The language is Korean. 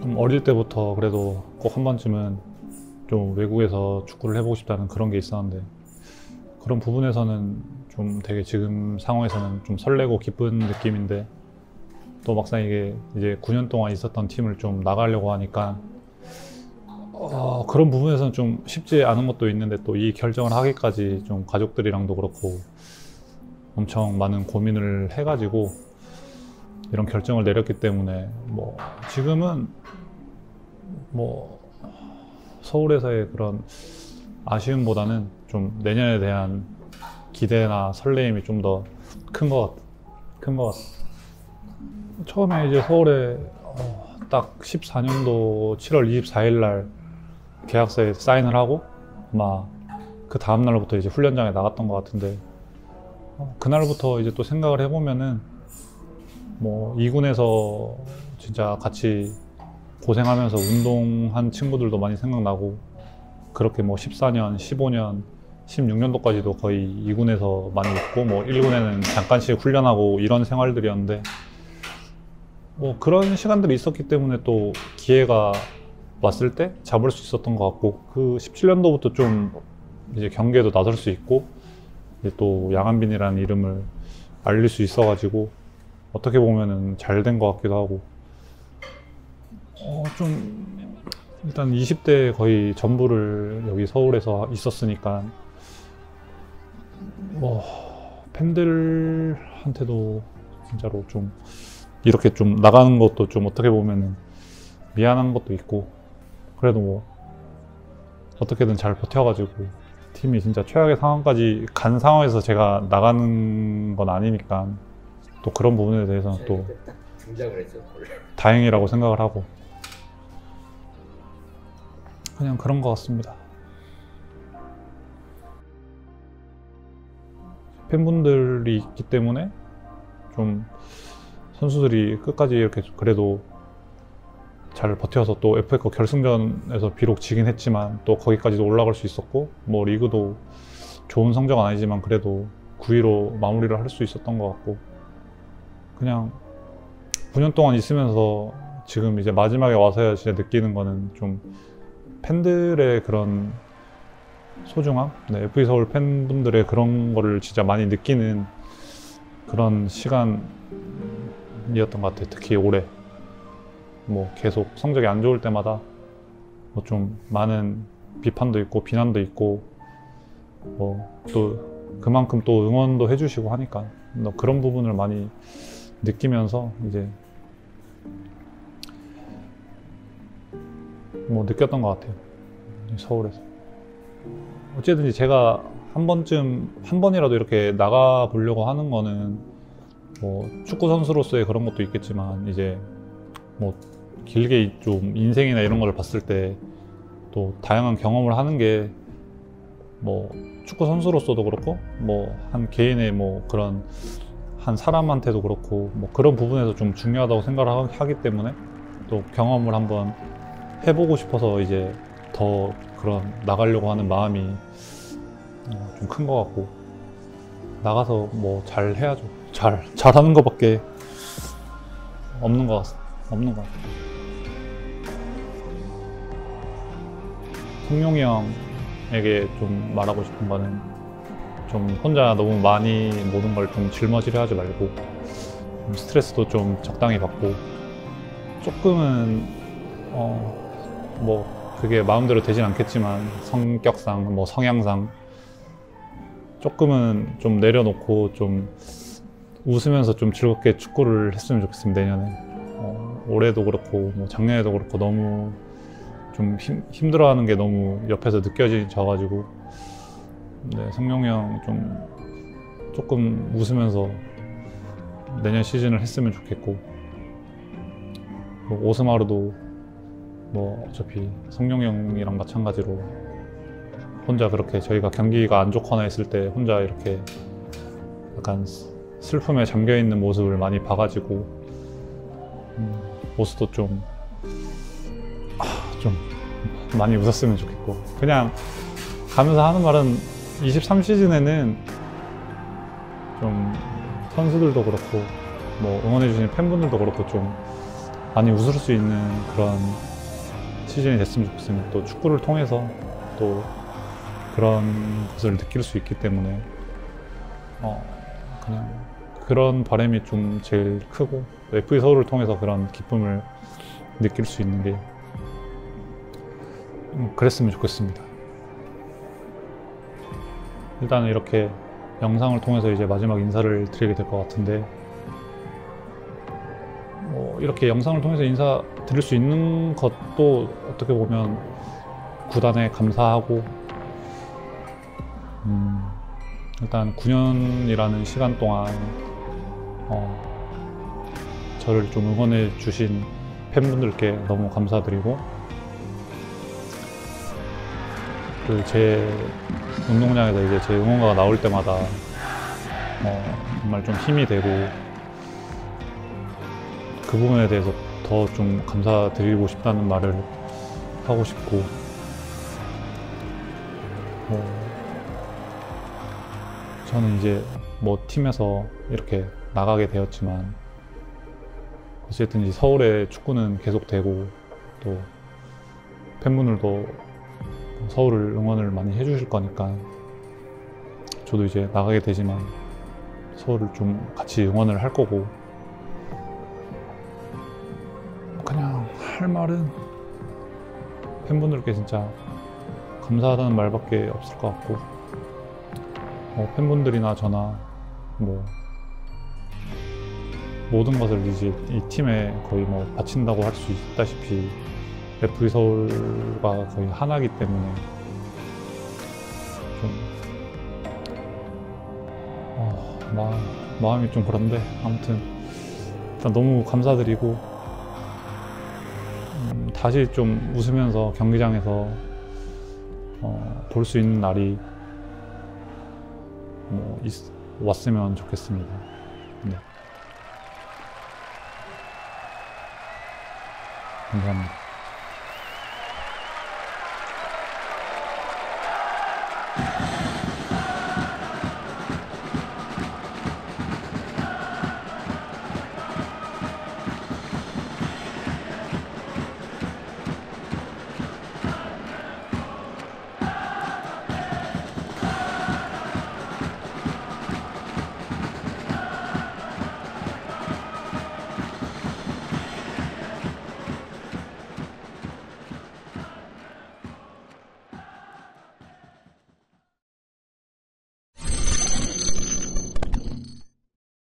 좀 어릴 때부터 그래도 꼭 한 번쯤은 좀 외국에서 축구를 해보고 싶다는 그런 게 있었는데 그런 부분에서는 좀 되게 지금 상황에서는 좀 설레고 기쁜 느낌인데 또 막상 이게 이제 9년 동안 있었던 팀을 좀 나가려고 하니까 어, 그런 부분에서는 좀 쉽지 않은 것도 있는데 또 이 결정을 하기까지 좀 가족들이랑도 그렇고 엄청 많은 고민을 해가지고 이런 결정을 내렸기 때문에 뭐 지금은 뭐 서울에서의 그런 아쉬움보다는 좀 내년에 대한 기대나 설레임이 좀 더 큰 것 같, 큰것 같아. 처음에 이제 서울에 어, 딱 14년도 7월 24일 날 계약서에 사인을 하고 아마 그 다음 날부터 이제 훈련장에 나갔던 것 같은데 어, 그날부터 이제 또 생각을 해보면은 뭐 2군에서 진짜 같이 고생하면서 운동한 친구들도 많이 생각나고 그렇게 뭐 14년, 15년, 16년도까지도 거의 2군에서 많이 있고 뭐 1군에는 잠깐씩 훈련하고 이런 생활들이었는데 뭐 그런 시간들이 있었기 때문에 또 기회가 왔을 때 잡을 수 있었던 것 같고 그 17년도부터 좀 이제 경기에도 나설 수 있고 또 양한빈이라는 이름을 알릴 수 있어가지고 어떻게 보면은 잘 된 것 같기도 하고. 어 좀 일단 20대 거의 전부를 여기 서울에서 있었으니까 뭐 팬들한테도 진짜로 좀 이렇게 좀 나가는 것도 좀 어떻게 보면은 미안한 것도 있고 그래도 뭐 어떻게든 잘 버텨가지고 팀이 진짜 최악의 상황까지 간 상황에서 제가 나가는 건 아니니까 또 그런 부분에 대해서는 또딱 등장을 했죠. 다행이라고 생각을 하고 그냥 그런 것 같습니다. 팬분들이 있기 때문에 좀 선수들이 끝까지 이렇게 그래도 잘 버텨서 또 FA컵 결승전에서 비록 지긴 했지만 또 거기까지도 올라갈 수 있었고 뭐 리그도 좋은 성적은 아니지만 그래도 9위로 마무리를 할 수 있었던 것 같고 그냥 9년 동안 있으면서 지금 이제 마지막에 와서야 진짜 느끼는 거는 좀 팬들의 그런 소중함, 네, FA 서울 팬분들의 그런 거를 진짜 많이 느끼는 그런 시간이었던 것 같아요. 특히 올해 뭐 계속 성적이 안 좋을 때마다 뭐 좀 많은 비판도 있고 비난도 있고 뭐 또 그만큼 또 응원도 해주시고 하니까 뭐 그런 부분을 많이 느끼면서 이제 뭐 느꼈던 것 같아요. 서울에서. 어쨌든지 제가 한 번쯤 한 번이라도 이렇게 나가 보려고 하는 거는 뭐 축구 선수로서의 그런 것도 있겠지만 이제 뭐 길게 좀 인생이나 이런 걸 봤을 때 또 다양한 경험을 하는 게 뭐 축구 선수로서도 그렇고 뭐 한 개인의 뭐 그런 한 사람한테도 그렇고 뭐 그런 부분에서 좀 중요하다고 생각을 하- 하기 때문에 또 경험을 한번 해보고 싶어서 이제 더 그런 나가려고 하는 마음이 어, 좀큰 것 같고 나가서 뭐 잘 해야죠. 잘 잘하는 것밖에 없는 것 같, 없는 것 같아요. 성룡이 형에게 좀 말하고 싶은 거는 좀 혼자 너무 많이 모든 걸 좀 짊어지려 하지 말고 좀 스트레스도 좀 적당히 받고 조금은 어 뭐 그게 마음대로 되진 않겠지만 성격상 뭐 성향상 조금은 좀 내려놓고 좀 웃으면서 좀 즐겁게 축구를 했으면 좋겠습니다 내년에. 어, 올해도 그렇고 뭐 작년에도 그렇고 너무 좀 힘, 힘들어하는 게 너무 옆에서 느껴져가지고 네, 성룡이 형 좀 조금 웃으면서 내년 시즌을 했으면 좋겠고 뭐 오스마르도 뭐 어차피 성룡이 형이랑 마찬가지로 혼자 그렇게 저희가 경기가 안 좋거나 했을 때 혼자 이렇게 약간 스- 슬픔에 잠겨 있는 모습을 많이 봐가지고 음, 오스도 좀, 아, 좀 많이 웃었으면 좋겠고 그냥 가면서 하는 말은 23 시즌에는 좀 선수들도 그렇고 뭐 응원해주시는 팬분들도 그렇고 좀 많이 웃을 수 있는 그런 시즌이 됐으면 좋겠습니다. 또 축구를 통해서 또 그런 것을 느낄 수 있기 때문에 어 그냥 그런 바람이 좀 제일 크고 FA 서울을 통해서 그런 기쁨을 느낄 수 있는 게 음, 그랬으면 좋겠습니다. 일단은 이렇게 영상을 통해서 이제 마지막 인사를 드리게 될 것 같은데 뭐 이렇게 영상을 통해서 인사 드릴 수 있는 것도 어떻게 보면 구단에 감사하고 음, 일단 9년이라는 시간 동안 어, 저를 좀 응원해 주신 팬분들께 너무 감사드리고 그 제 운동장에서 이제 제 응원가가 나올 때마다 어, 정말 좀 힘이 되고 그 부분에 대해서 더 좀 감사드리고 싶다는 말을 하고 싶고 뭐 저는 이제 뭐 팀에서 이렇게 나가게 되었지만 어쨌든 이 서울의 축구는 계속되고 또 팬분들도 서울을 응원을 많이 해주실 거니까 저도 이제 나가게 되지만 서울을 좀 같이 응원을 할 거고 그냥 할 말은 팬분들께 진짜 감사하다는 말밖에 없을 것 같고 어, 팬분들이나 저나 뭐 모든 것을 이제 이 팀에 거의 뭐 바친다고 할 수 있다시피 FE 서울과 거의 하나이기 때문에 좀 어, 마음, 마음이 좀 그런데 아무튼 일단 너무 감사드리고 음, 다시 좀 웃으면서 경기장에서 어, 볼 수 있는 날이 뭐 있- 왔으면 좋겠습니다. 네. 감사합니다.